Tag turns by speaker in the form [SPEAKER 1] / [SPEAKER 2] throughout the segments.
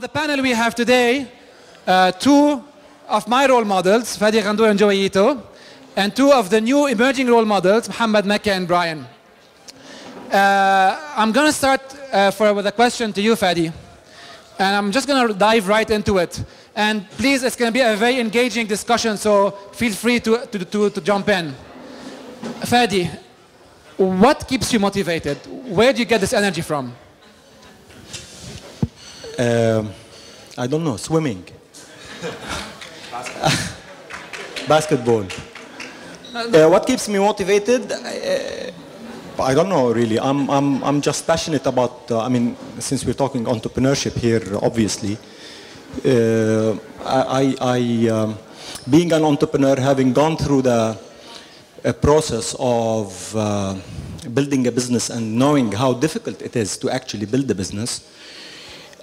[SPEAKER 1] on the panel we have today uh, two of my role models, Fadi Ghandour and Joi Ito, and two of the new emerging role models, Muhammed Mekki and Brian. Uh, I'm going to start uh, for, with a question to you, Fadi. And I'm just going to dive right into it. And please, it's going to be a very engaging discussion, so feel free to, to, to, to jump in. Fadi, what keeps you motivated? Where do you get this energy from?
[SPEAKER 2] Um, I don't know, swimming. Basketball. Uh, what keeps me motivated? Uh, I don't know really. I'm, I'm, I'm just passionate about, uh, I mean, since we're talking entrepreneurship here, obviously, uh, I, I um, being an entrepreneur, having gone through the process of uh, building a business and knowing how difficult it is to actually build a business,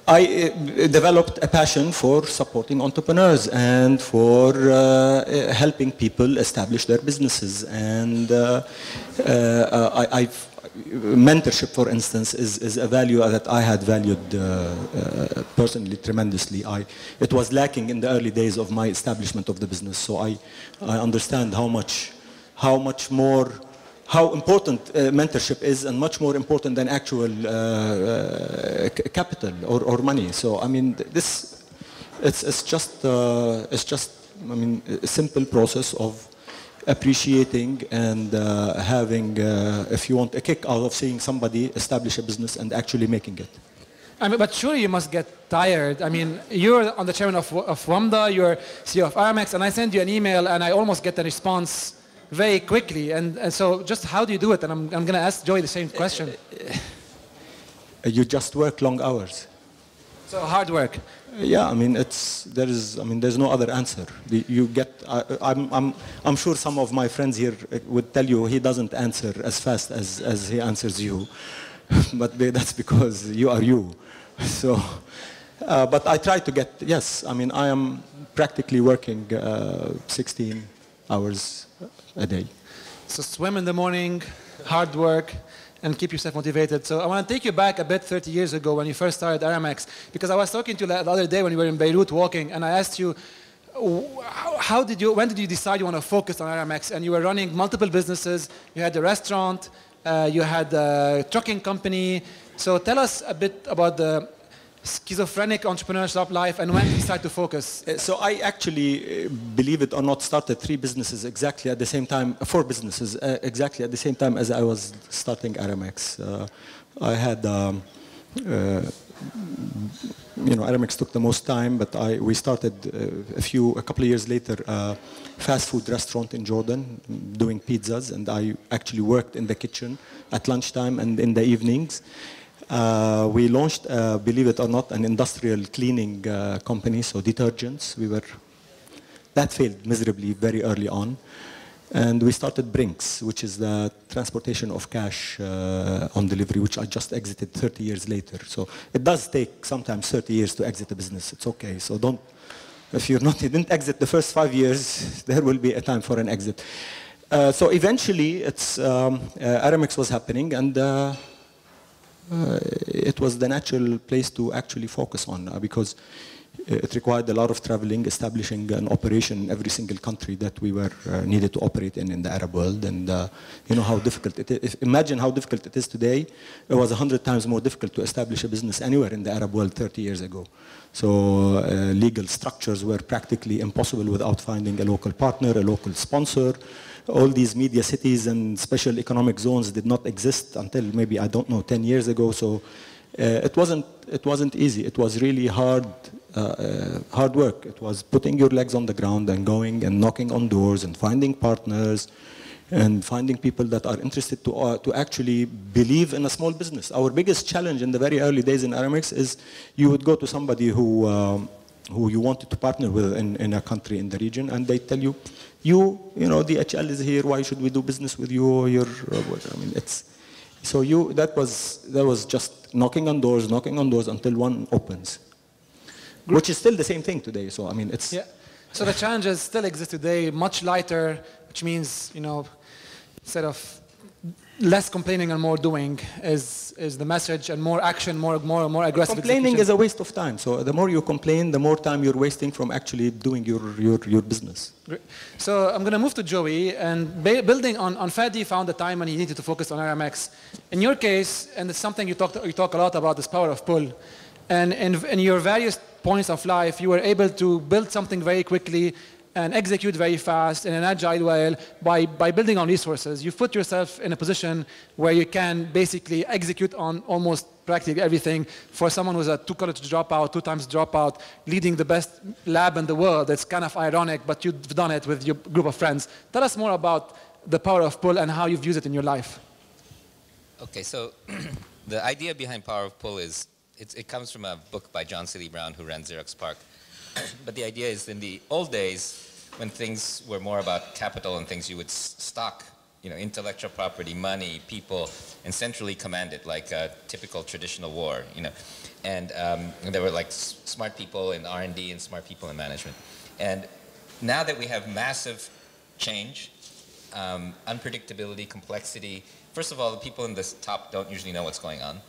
[SPEAKER 2] I uh, developed a passion for supporting entrepreneurs and for uh, helping people establish their businesses. And uh, uh, I, I've, mentorship, for instance, is, is a value that I had valued uh, uh, personally tremendously. I, it was lacking in the early days of my establishment of the business, so I, I understand how much, how much more how important uh, mentorship is and much more important than actual uh, uh, capital or, or, money. So I mean this it's, it's just it's just I mean a simple process of appreciating and uh, having, uh, if you want, a kick out of seeing somebody establish a business and actually making it.
[SPEAKER 1] I mean, but surely you must get tired. I mean, you're on the chairman of, of WAMDA, you're CEO of Aramex, and I send you an email and I almost get a response very quickly. And, and so just how do you do it? And I'm, I'm going to ask Joi the same question.
[SPEAKER 2] You just work long hours.
[SPEAKER 1] So hard work.
[SPEAKER 2] Yeah, I mean, it's, there is, I mean, there's no other answer. You get, I, I'm, I'm, I'm sure some of my friends here would tell you he doesn't answer as fast as, as he answers you. but that's because you are you. So, uh, but I try to get, yes, I mean, I am practically working uh, 16 hours a day.
[SPEAKER 1] So swim in the morning, hard work, and keep yourself motivated. So I want to take you back a bit 30 years ago when you first started Aramex, because I was talking to you the other day when we were in Beirut walking, and I asked you, how did you, when did you decide you want to focus on Aramex? And you were running multiple businesses. You had a restaurant, uh, you had a trucking company. So tell us a bit about the schizophrenic entrepreneurship life and when did you start to focus?
[SPEAKER 2] So I actually, uh, believe it or not, started three businesses exactly at the same time, four businesses uh, exactly at the same time as I was starting Aramex. Uh, I had, um, uh, you know, Aramex took the most time, but I, we started uh, a few, a couple of years later, a fast food restaurant in Jordan doing pizzas and I actually worked in the kitchen at lunchtime and in the evenings. Uh, we launched, uh, believe it or not, an industrial cleaning uh, company, so detergents. We were, that failed miserably very early on. And we started Brinks, which is the transportation of cash uh, on delivery, which I just exited 30 years later. So it does take sometimes 30 years to exit a business. It's okay. So don't, if you're not, you didn't exit the first five years, there will be a time for an exit. Uh, so eventually, it's, um, uh, Aramex was happening, and it was the natural place to actually focus on uh, because it required a lot of traveling, establishing an operation in every single country that we were uh, needed to operate in in the Arab world. And uh, you know how difficult it is. Imagine how difficult it is today. It was a hundred times more difficult to establish a business anywhere in the Arab world 30 years ago. So uh, legal structures were practically impossible without finding a local partner, a local sponsor all these media cities and special economic zones did not exist until maybe, I don't know, 10 years ago. So uh, it, wasn't, it wasn't easy. It was really hard, uh, uh, hard work. It was putting your legs on the ground and going and knocking on doors and finding partners and finding people that are interested to, uh, to actually believe in a small business. Our biggest challenge in the very early days in Aramex is you would go to somebody who, um, who you wanted to partner with in, in a country in the region and they tell you, you, you know, DHL is here. Why should we do business with you? You're, I mean, it's so you. That was that was just knocking on doors, knocking on doors until one opens, which is still the same thing today. So I mean, it's
[SPEAKER 1] yeah. So the challenges still exist today, much lighter, which means you know, instead of less complaining and more doing is, is the message, and more action, more, more, more aggressive
[SPEAKER 2] Complaining
[SPEAKER 1] execution.
[SPEAKER 2] is a waste of time. So the more you complain, the more time you're wasting from actually doing your, your, your business.
[SPEAKER 1] Great. So I'm going to move to Joi, and building on, on Fadi found the time when he needed to focus on Aramex. In your case, and it's something you talk, you talk a lot about, this power of pull. And in, in your various points of life, you were able to build something very quickly and execute very fast in an agile way by, by building on resources. You've put yourself in a position where you can basically execute on almost practically everything for someone who's a two college dropout, two times dropout, leading the best lab in the world. It's kind of ironic, but you've done it with your group of friends. Tell us more about the power of pull and how you've used it in your life.
[SPEAKER 3] Okay, so the idea behind Power of Pull is it's, it comes from a book by John Seely Brown who ran Xerox PARC. but the idea is in the old days, when things were more about capital and things, you would stock, you know, intellectual property, money, people, and centrally command it like a typical traditional war, you know. And, um, and there were like smart people in R&D and smart people in management. And now that we have massive change, um, unpredictability, complexity. First of all, the people in the top don't usually know what's going on.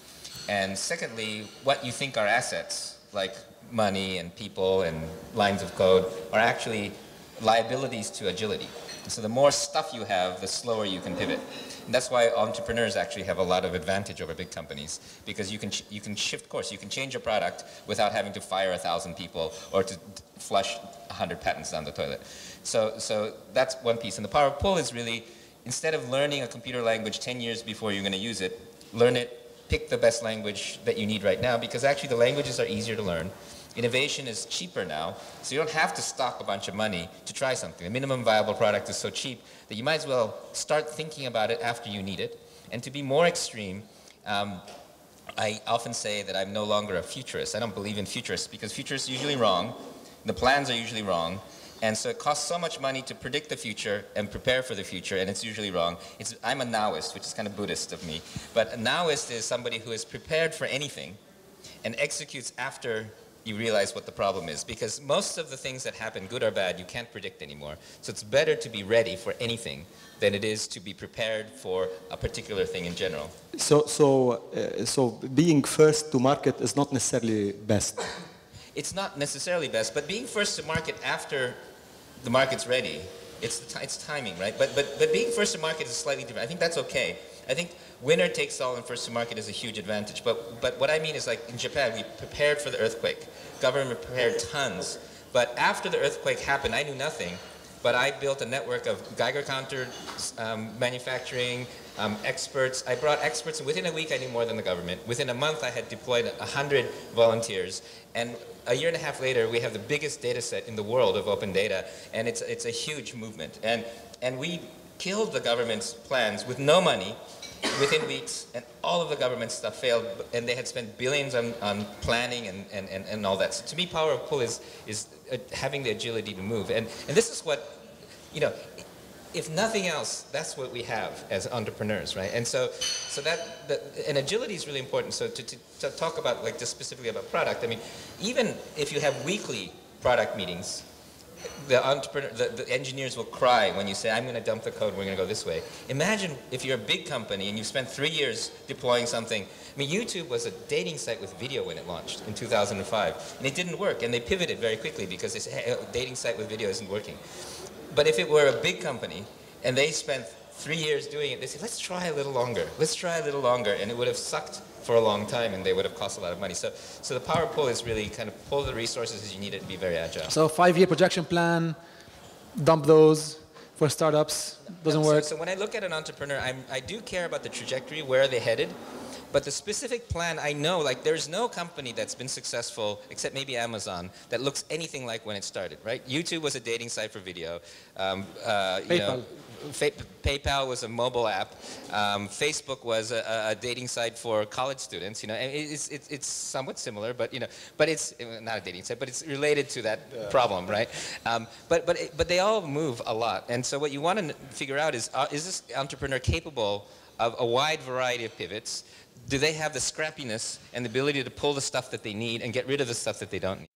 [SPEAKER 3] And secondly, what you think are assets, like money and people and lines of code, are actually liabilities to agility. So the more stuff you have, the slower you can pivot. And that's why entrepreneurs actually have a lot of advantage over big companies because you can, you can shift course. You can change your product without having to fire a thousand people or to flush a hundred patents down the toilet. So, so that's one piece. And the power of pull is really, instead of learning a computer language 10 years before you're going to use it, learn it, pick the best language that you need right now because actually the languages are easier to learn. Innovation is cheaper now, so you don't have to stock a bunch of money to try something. The minimum viable product is so cheap that you might as well start thinking about it after you need it. And to be more extreme, um, I often say that I'm no longer a futurist. I don't believe in futurists because futurists are usually wrong. The plans are usually wrong. And so it costs so much money to predict the future and prepare for the future, and it's usually wrong. It's, I'm a nowist, which is kind of Buddhist of me. But a nowist is somebody who is prepared for anything and executes after you realize what the problem is. Because most of the things that happen, good or bad, you can't predict anymore. So it's better to be ready for anything than it is to be prepared for a particular thing in general.
[SPEAKER 2] So, so, uh, so being first to market is not necessarily best.
[SPEAKER 3] It's not necessarily best, but being first to market after the market's ready, it's, the it's timing, right? But, but, but being first to market is slightly different. I think that's okay. I think winner takes all and first to market is a huge advantage. But, but what I mean is like in Japan, we prepared for the earthquake. Government prepared tons. But after the earthquake happened, I knew nothing. But I built a network of Geiger counter um, manufacturing, um, experts. I brought experts, and within a week I knew more than the government. Within a month I had deployed 100 volunteers. And a year and a half later, we have the biggest data set in the world of open data, and it's, it's a huge movement. And, and we killed the government's plans with no money within weeks, and all of the government stuff failed, and they had spent billions on, on planning and, and, and, and all that. So to me, power of pull is, is uh, having the agility to move. And, and this is what, you know, if nothing else, that's what we have as entrepreneurs, right? And so, so that, that and agility is really important. So to, to, to talk about like just specifically about product, I mean, even if you have weekly product meetings, the entrepreneur, the, the engineers will cry when you say, I'm going to dump the code, we're going to go this way. Imagine if you're a big company and you spent three years deploying something. I mean, YouTube was a dating site with video when it launched in 2005, and it didn't work, and they pivoted very quickly because this a dating site with video isn't working. But if it were a big company and they spent three years doing it, they said, let's try a little longer, let's try a little longer, and it would have sucked for a long time and they would have cost a lot of money. So, so the power pull is really kind of pull the resources as you need it and be very agile.
[SPEAKER 1] So five-year projection plan, dump those for startups. Doesn't
[SPEAKER 3] So-
[SPEAKER 1] work.
[SPEAKER 3] So, when I look at an entrepreneur, I'm, I do care about the trajectory, where are they headed, but the specific plan, I know, like there's no company that's been successful, except maybe Amazon, that looks anything like when it started, right? YouTube was a dating site for video. Um, uh, you know, Fa- PayPal was a mobile app. Um, Facebook was a, a- a dating site for college students. You know, it's, it's, it's somewhat similar, but you know, but it's not a dating site, but it's related to that problem, right? Um, but but it- but they all move a lot, and so what you want to figure out is uh, is this entrepreneur capable of a wide variety of pivots? Do they have the scrappiness and the ability to pull the stuff that they need and get rid of the stuff that they don't need?